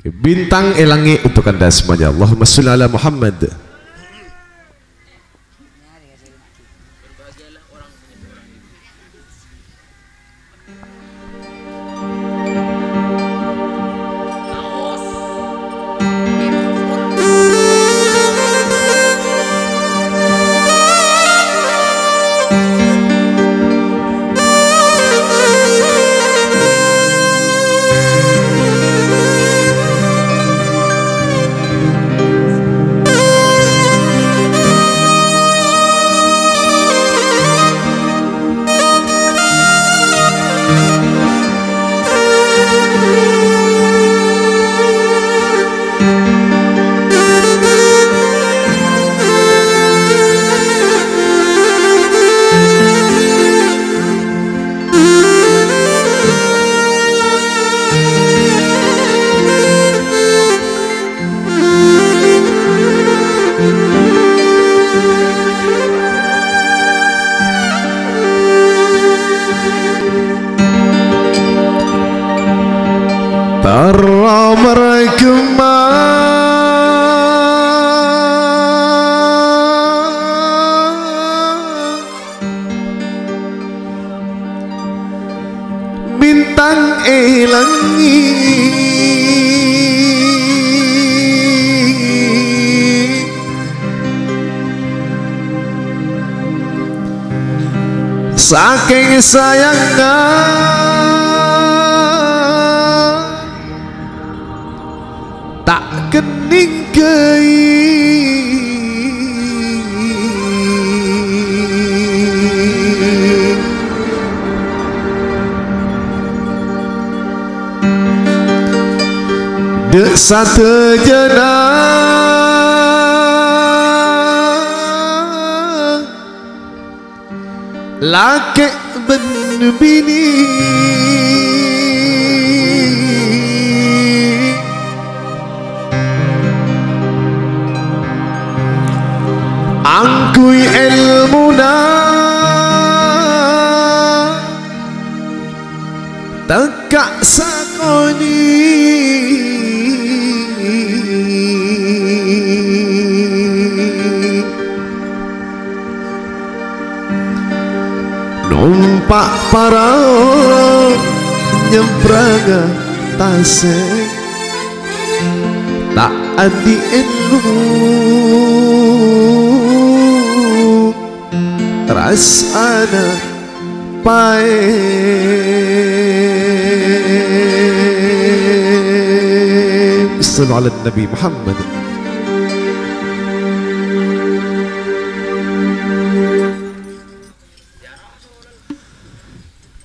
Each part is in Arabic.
Bintang elangi untuk anda semuanya. Allahumma salli ala Muhammad bintang elangi. Saking sayangnya kening Dek satu jenang Laki ben bini tegak sakoni. Numpak para nyempranga tasek tak adi elu rasana ana صلوا على النبي محمد.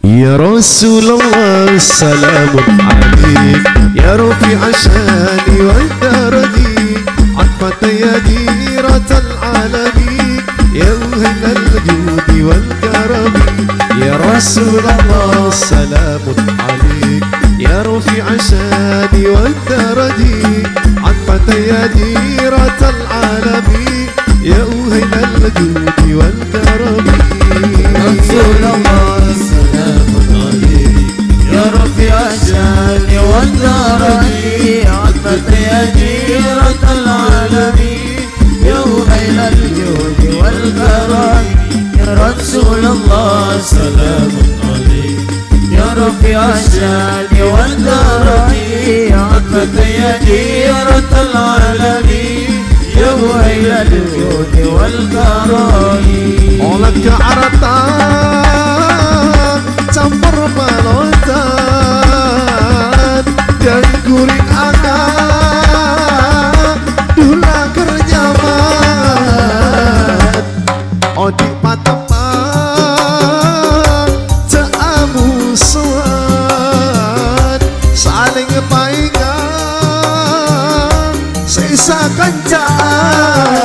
يا رسول الله سلام عليك. يا رفيع شاني والدردي عطفة يا ديرة العالمين. يا وهن الجود والكرم. يا رسول الله سلام عليك. يا رفيع شاني رسول الله سلام عليك. يا رفيع الشان والدرجي عطفة يا جيرة العالمين. يا وهيل الجود والكرم ke aratan Campur balotan Dan Sisa kancaan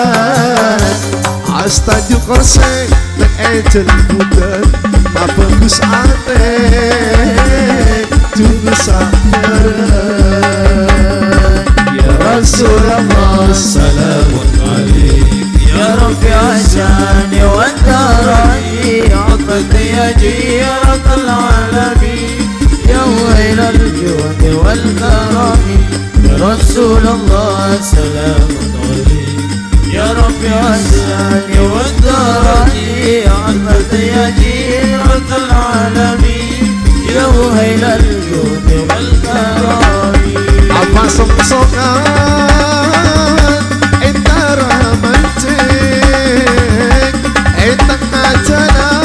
Astaju korse Nek ejel budan Bagus ate Tunggu sabaran Ya Rasulullah سلام عليك يا رفيع الشان والدرجي عطفة يا جيرة العالمين يا ويل الجود والكرم رسول الله سلام عليك. يا رفيع الشان والدرج عظمة يا جيرة العالمين. يا وهيل الجود والكرم ngajanan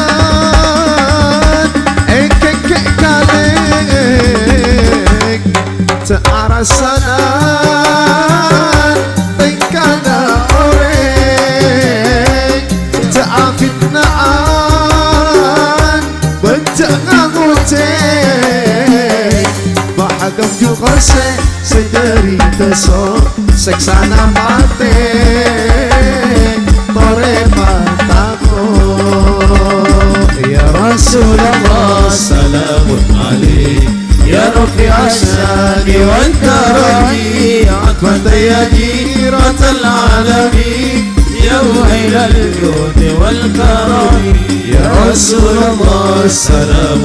Eke ke kalik Bahagam juga se Sederi teso Seksana mate Tore mataku Ya الله سلام عليك يا رفيع الشان والكرم عطفة يا جيرة العالمين يا وهيل الجود والكرم يا رسول الله سلام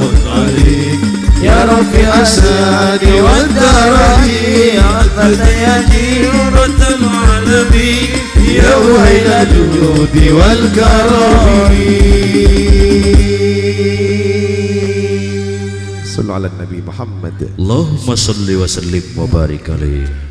رفيع الشان والكرم عطفة يا جيرة العالمين يا وهيل الجود والكرم. صلوا على النبي محمد. اللهم صل وسلم وبارك عليه.